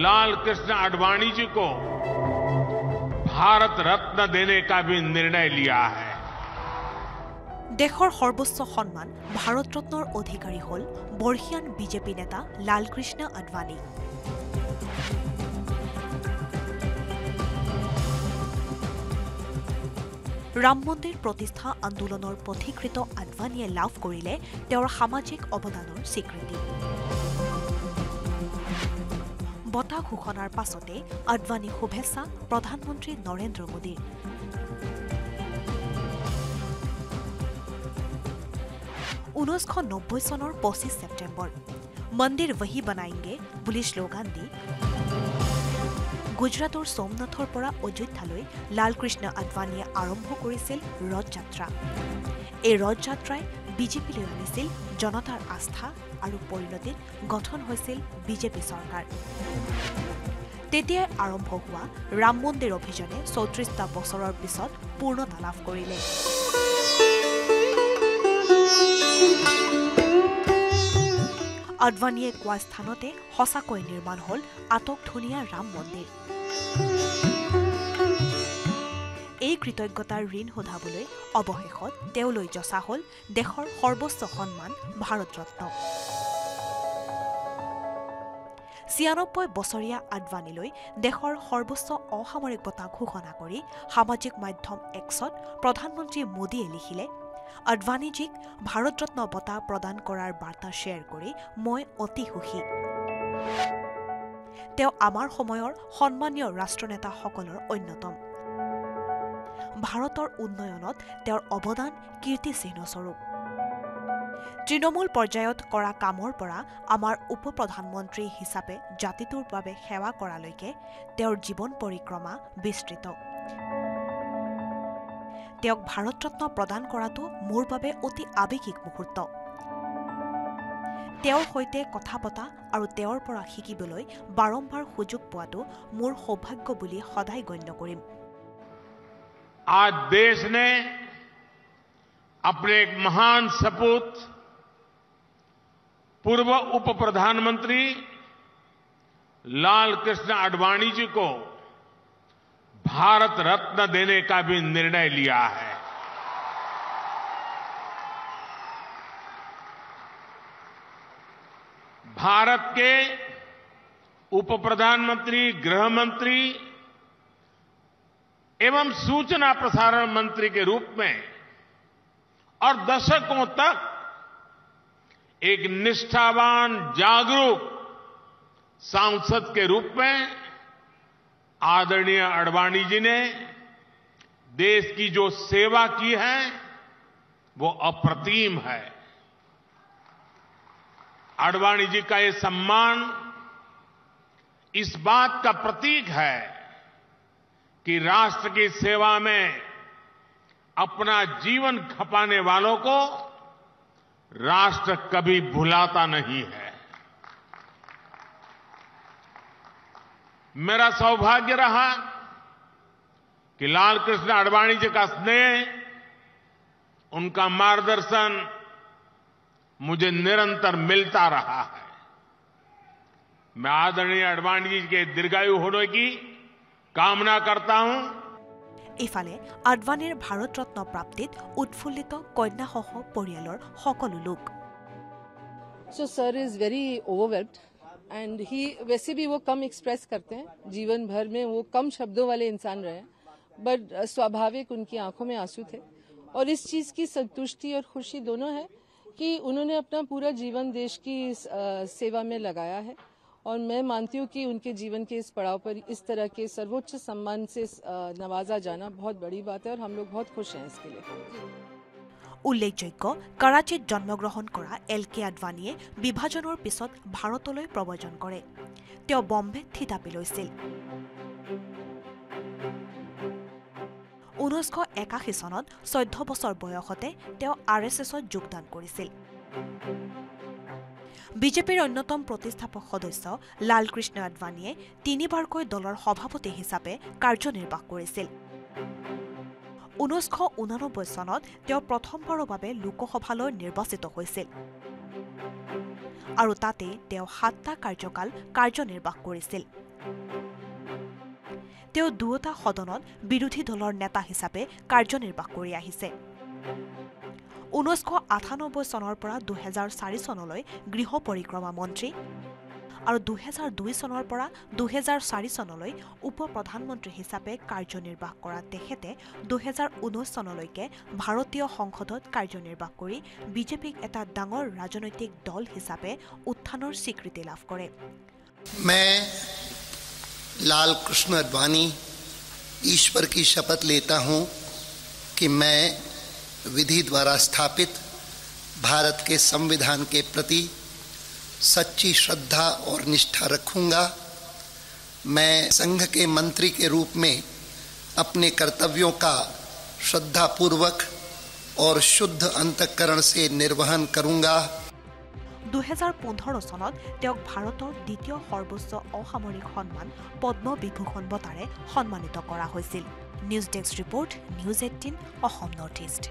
लाल कृष्ण आडवाणी जी को भारत रत्न देने का भी निर्णय लिया है দেশৰ সৰ্বোচ্চ সন্মান ভাৰত ৰত্নৰ অধিকাৰী হ'ল বৰ্ষীয়ান বিজেপি নেতা লালকৃষ্ণ আডৱানী ৰাম মন্দিৰ প্ৰতিষ্ঠা আন্দোলনৰ পথিকৃত আডৱানীয়ে লাভ কৰিলে তেওঁৰ সামাজিক অৱদানৰ স্বীকৃতি বঁটা ঘোষণাৰ পাছতে আডৱানী শুভেচ্ছা প্ৰধানমন্ত্ৰী নৰেন্দ্ৰ মোদীৰ। ঊনৈছশ নব্বৈ চনৰ পঁচিছ ছেপ্টেম্বৰ। মন্দিৰ ৱহি বনাইংগে বুলি শ্লোগান দি গুজৰাটৰ সোমনাথৰ পৰা অযোধ্যালৈ লালকৃষ্ণ আডৱানীয়ে আৰম্ভ কৰিছিল ৰথযাত্ৰা। এই ৰথযাত্ৰাই বিজেপিলৈ আনিছিল জনতাৰ আস্থা আৰু পৰিণতিত গঠন হৈছিল বিজেপি চৰকাৰ। তেতিয়াই আৰম্ভ হোৱা ৰাম মন্দিৰ অভিযানে চৌত্ৰিশটা বছৰৰ পিছত পূৰ্ণতা লাভ কৰিলে। আডৱানীয়ে কোৱা স্থানতে সঁচাকৈ নিৰ্মাণ হ'ল আটকধুনীয়া ৰাম মন্দিৰ। কৃতজ্ঞতাৰ ঋণ সোধাবলৈ অৱশেষত তেওঁলৈ যচা হ'ল দেশৰ সৰ্বোচ্চ সন্মান ভাৰত ৰত্ন ছিয়ানব্বৈ বছৰীয়া আডৱানীলৈ দেশৰ সৰ্বোচ্চ অসামৰিক বঁটা ঘোষণা কৰি সামাজিক মাধ্যম এক্সত প্ৰধানমন্ত্ৰী মোদীয়ে লিখিলে আডৱানীজীক ভাৰত ৰত্ন বঁটা প্ৰদান কৰাৰ বাৰ্তা শ্বেয়াৰ কৰি মই অতি সুখী। তেওঁ আমাৰ সময়ৰ সন্মানীয় ৰাষ্ট্ৰনেতাসকলৰ অন্যতম। ভাৰতৰ উন্নয়নত তেওঁৰ অৱদান কীৰ্তিচিহ্নস্বৰূপ তৃণমূল পৰ্যায়ত কৰা কামৰ পৰা আমাৰ উপ প্ৰধানমন্ত্ৰী হিচাপে জাতিটোৰ বাবে সেৱা কৰালৈকে তেওঁৰ জীৱন পৰিক্ৰমা বিস্তৃত। তেওঁক ভাৰত ৰত্ন প্ৰদান কৰাটো মোৰ বাবে অতি আৱেগিক মুহূৰ্ত। তেওঁৰ সৈতে কথা পতা আৰু তেওঁৰ পৰা শিকিবলৈ বাৰম্বাৰ সুযোগ পোৱাটো মোৰ সৌভাগ্য বুলি সদায় গণ্য কৰিম। आज देश ने अपने एक महान सपूत, पूर्व उप प्रधानमंत्री लाल कृष्ण आडवाणी जी को भारत रत्न देने का भी निर्णय लिया है। भारत के उप प्रधानमंत्री, गृह मंत्री एवं सूचना प्रसारण मंत्री के रूप में और दशकों तक एक निष्ठावान, जागरूक सांसद के रूप में आदरणीय अडवाणी जी ने देश की जो सेवा की है, वो अप्रतिम है। अडवाणी जी का ये सम्मान इस बात का प्रतीक है कि राष्ट्र की सेवा में अपना जीवन खपाने वालों को राष्ट्र कभी भुलाता नहीं है। मेरा सौभाग्य रहा कि लाल कृष्ण आडवाणी जी का स्नेह, उनका मार्गदर्शन मुझे निरंतर मिलता रहा है। मैं आदरणीय आडवाणी जी के दीर्घायु होने की कामना करता हूं ইফালে আডৱানীৰ ভাৰত ৰত্ন প্ৰাপ্তিত উৎফুল্লিত কন্যাসহ পৰিয়ালৰ সকলো লোক so sir is very overwhelmed and he वैसे भी वो कम एक्सप्रेस करते हैं जीवन भर में वो कम शब्दों वाले इंसान रहे बट स्वाभाविक उनकी आंखों में आंसू थे और इस चीज की संतुष्टि और खुशी दोनों है कि उन्होंने अपना पूरा जीवन देश की अ, सेवा में लगाया है और मैं मानती हूँ कि उनके जीवन के इस पड़ाव पर इस तरह के सर्वोच्च सम्मान से अ, नवाजा जाना बहुत बड़ी बात है और हम लोग बहुत खुश हैं इसके लिए উল্লেখযোগ্য কৰাচীত জন্মগ্ৰহণ কৰা এল কে আডৱানীয়ে বিভাজনৰ পিছত ভাৰতলৈ প্ৰব্ৰজন কৰে তেওঁ বম্বেত থিতাপি লৈছিল ঊনৈছশ একাশী চনত চৈধ্য বছৰ বয়সতে তেওঁ আৰ এছ এছত যোগদান কৰিছিল বিজেপিৰ অন্যতম প্ৰতিষ্ঠাপক সদস্য লালকৃষ্ণ আডৱানীয়ে তিনিবাৰকৈ দলৰ সভাপতি হিচাপে কাৰ্যনিৰ্বাহ কৰিছিল। ঊনৈছশ ঊনানব্বৈ চনত তেওঁ প্ৰথমবাৰৰ বাবে লোকসভালৈ নিৰ্বাচিত হৈছিল। আৰু তাতেই তেওঁ সাতটা কাৰ্যকাল কাৰ্যনিৰ্বাহ কৰিছিল। তেওঁ দুয়োটা সদনত বিৰোধী দলৰ নেতা হিচাপে কাৰ্যনিৰ্বাহ কৰি আহিছে। ঊনৈছশ আঠানব্বৈ চনৰ পৰা দুহেজাৰ চাৰি চনলৈ গৃহ পৰিক্ৰমা মন্ত্ৰী আৰু দুহেজাৰ দুই চনৰ পৰা দুহেজাৰ চাৰি চনলৈ উপ প্ৰধানমন্ত্ৰী হিচাপে কাৰ্যনিৰ্বাহ কৰা তেখেতে দুহেজাৰ ঊনৈছ চনলৈকে ভাৰতীয় সংসদত কাৰ্যনিৰ্বাহ কৰি বিজেপিক এটা ডাঙৰ ৰাজনৈতিক দল হিচাপে উত্থানৰ স্বীকৃতি লাভ কৰে मैं लाल कृष्ण अडवाणी ईश्वर की शपथ लेता हूं कि मैं विधि द्वारा स्थापित भारत के संविधान के प्रति सच्ची श्रद्धा और निष्ठा रखूँगा। मैं संघ के मंत्री के रूप में अपने कर्तव्यों का श्रद्धापूर्वक और शुद्ध अंतकरण से निर्वहन करूँगा। দুহেজাৰ পোন্ধৰ চনত তেওঁক ভাৰতৰ দ্বিতীয় সৰ্বোচ্চ অসামৰিক সন্মান পদ্ম বিভূষণ বঁটাৰে সন্মানিত কৰা হৈছিল। News desk report news eighteen Assam north east.